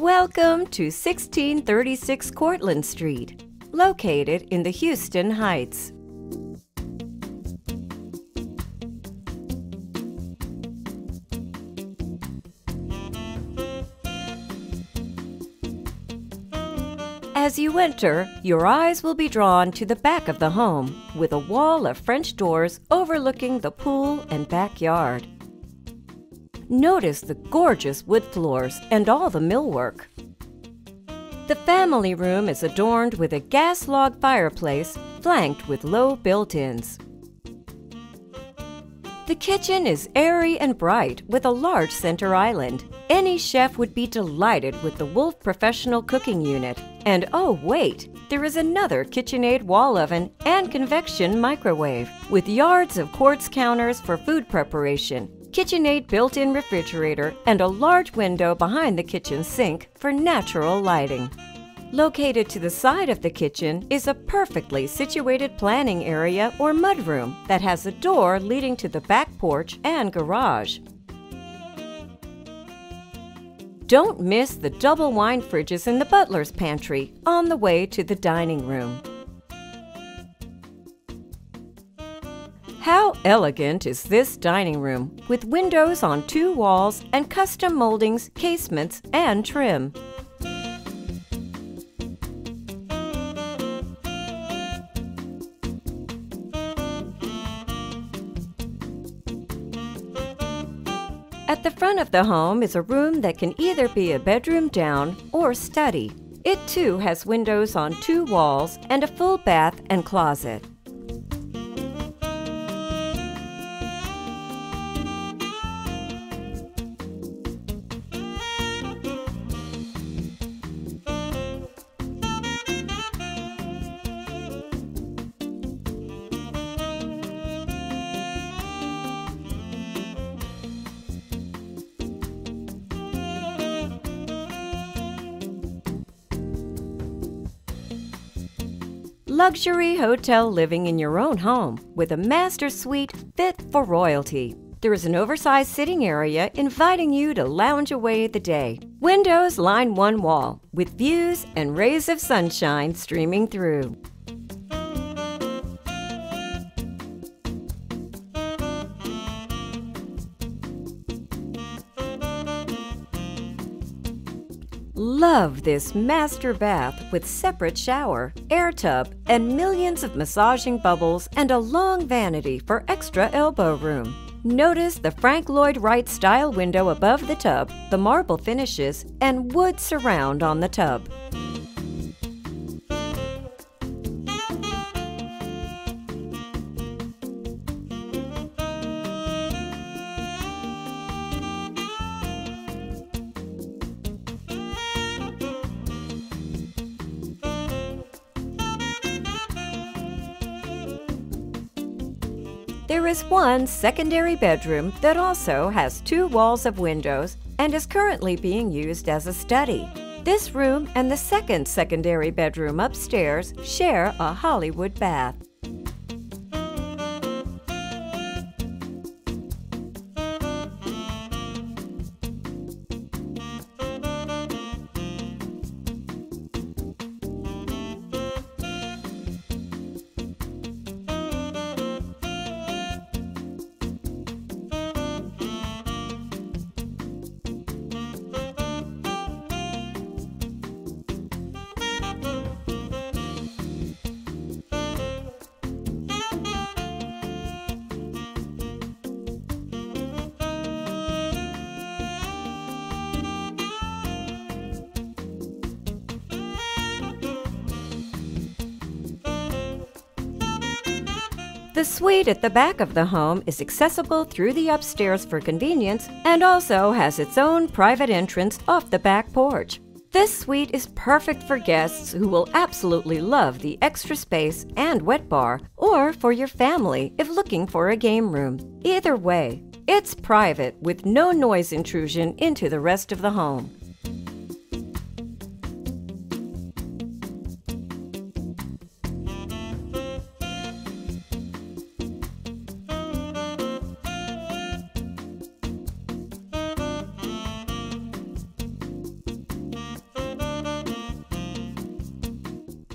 Welcome to 1636 Cortlandt Street, located in the Houston Heights. As you enter, your eyes will be drawn to the back of the home with a wall of French doors overlooking the pool and backyard. Notice the gorgeous wood floors and all the millwork. The family room is adorned with a gas log fireplace flanked with low built-ins. The kitchen is airy and bright with a large center island. Any chef would be delighted with the Wolf Professional Cooking Unit. And oh, wait, there is another KitchenAid wall oven and convection microwave with yards of quartz counters for food preparation, KitchenAid built in refrigerator, and a large window behind the kitchen sink for natural lighting. Located to the side of the kitchen is a perfectly situated planning area or mudroom that has a door leading to the back porch and garage. Don't miss the double wine fridges in the butler's pantry on the way to the dining room. Elegant is this dining room with windows on two walls and custom moldings, casements, and trim. At the front of the home is a room that can either be a bedroom down or study. It too has windows on two walls and a full bath and closet. Luxury hotel living in your own home with a master suite fit for royalty. There is an oversized sitting area inviting you to lounge away the day. Windows line one wall with views and rays of sunshine streaming through. Love this master bath with separate shower, air tub, and millions of massaging bubbles and a long vanity for extra elbow room. Notice the Frank Lloyd Wright style window above the tub, the marble finishes, and wood surround on the tub. There is one secondary bedroom that also has two walls of windows and is currently being used as a study. This room and the second secondary bedroom upstairs share a Hollywood bath. The suite at the back of the home is accessible through the upstairs for convenience and also has its own private entrance off the back porch. This suite is perfect for guests who will absolutely love the extra space and wet bar, or for your family if looking for a game room. Either way, it's private with no noise intrusion into the rest of the home.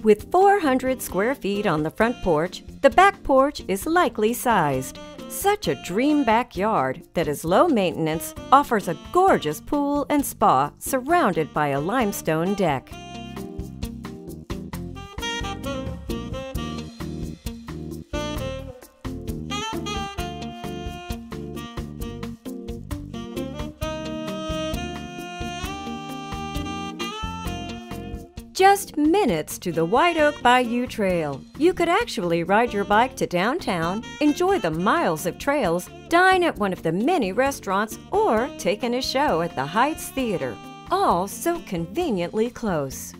With 400 square feet on the front porch, the back porch is likely sized. Such a dream backyard that is low maintenance, offers a gorgeous pool and spa surrounded by a limestone deck. Just minutes to the White Oak Bayou Trail. You could actually ride your bike to downtown, enjoy the miles of trails, dine at one of the many restaurants, or take in a show at the Heights Theater. All so conveniently close.